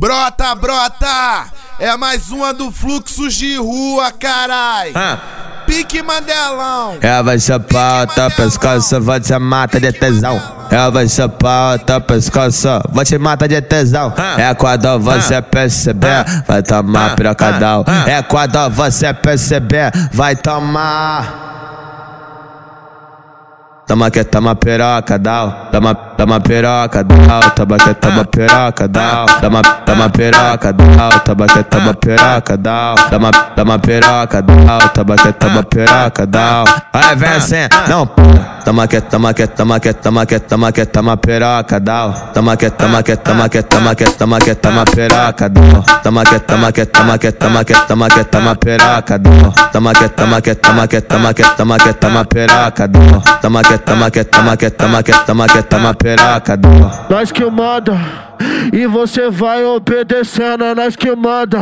Brota, brota! É mais uma do fluxo de rua, carai! Pique Mandelão! Ela vai ser pauta, pescoço, vou te matar de tesão. Ela vai ser pauta, pescoço, vou te matar de tesão. É quando você perceber, vai tomar pirocadão. É quando você perceber, vai tomar. Toma que toma piroca, dá, toma, toma piroca, dá, toma que toma piroca, dá, toma, toma piroca, dá, toma que toma piroca, dá, toma, toma piroca, dá, toma que toma piroca, dá. Aí vem assim, não, toma que toma que toma que toma que toma que toma piroca, dá, toma que toma que toma que toma que toma que toma piroca, dá, toma que toma que toma que toma que toma que toma piroca, dá, toma que toma que toma que toma que toma que toma piroca, dá, toma que toma que toma que toma que toma que toma piroca, dá. nós que manda. E você vai obedecendo, é nós que manda.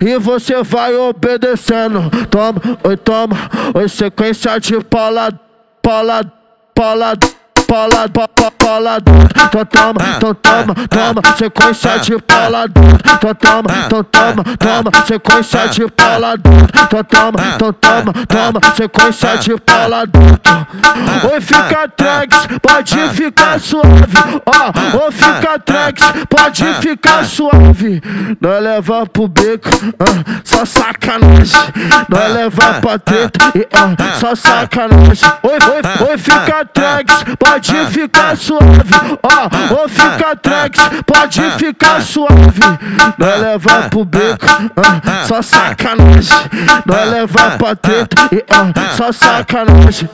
E você vai obedecendo. Toma, oi, toma, oi, sequência de pala, pala, pala, pala, pa, pa, pala. Então toma, então toma, toma, sequência de pala. Então toma, então toma, toma, sequência de pala. Então toma, então toma, toma, sequência de pala. Oi, fica tracks, pode ficar suave. Ó, oi, fica tracks, pode ficar suave. Nós leva pro beco, ah, só sacanagem. Nós leva pra treta, ah, só sacanagem. Oi, oi, oi, fica tracks, pode ficar suave. Ó, oi, fica tracks, pode ficar suave. Nós leva pro beco, ah, só sacanagem. Nós leva pra treta, e, ah, só sacanagem.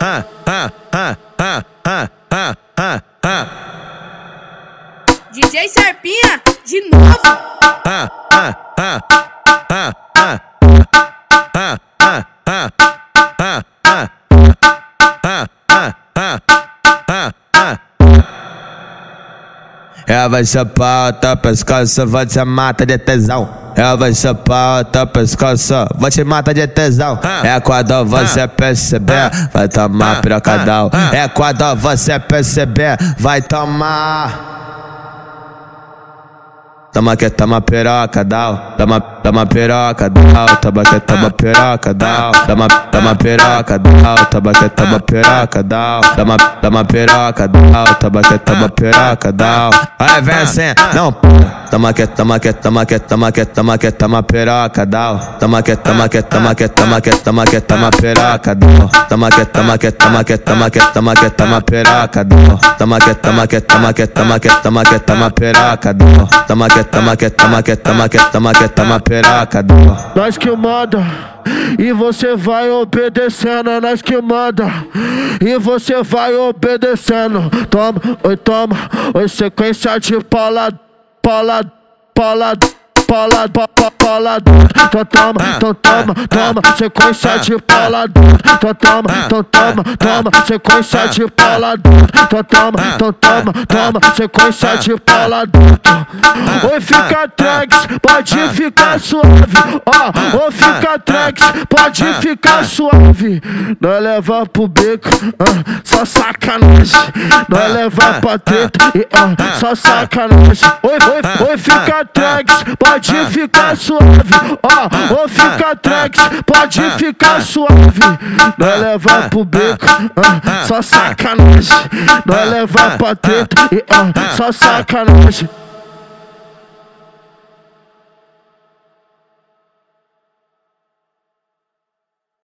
DJ Serpinha, de novo. Ela vai ser pauta, pescoço, vou te matar de tesão. Ela vai ser pauta, pescoço, vou te matar de tesão. É quando você perceber, vai tomar pirocadão. É quando você perceber, vai tomar. Toma que toma piroca, dá, toma, toma piroca, dá, toma que toma piroca, dá, toma, toma piroca, dá, toma que toma piroca, dá, toma, toma piroca, dá, toma que toma piroca, dá. Aí vem assim, não, toma que toma que toma que toma que toma que toma piroca, dá, toma que toma que toma que toma que toma que toma piroca, dá, toma que toma que toma que toma que toma que toma piroca, dá, toma que toma que toma que que que que que que que que nós que manda. E você vai obedecendo, é nós que manda. E você vai obedecendo. Toma, oi, toma, oi, sequência de pala, pala, pala, pala, pa, pa, pala. Então toma, então toma, toma, sequência de pala. Então toma, então toma, toma, sequência de pala. Então toma, então toma, toma, sequência de pala. Oi, fica tracks, pode ficar suave. Ó, oi, fica tracks, pode ficar suave. Nós leva pro beco, ah, só sacanagem. Nós leva pra treta, ah, só sacanagem. Oi, oi, oi, fica tracks, pode ficar suave. Ó, oi, fica tracks, pode ficar suave. Nós leva pro beco, ah, só sacanagem. Nós leva pra treta, ah, só sacanagem.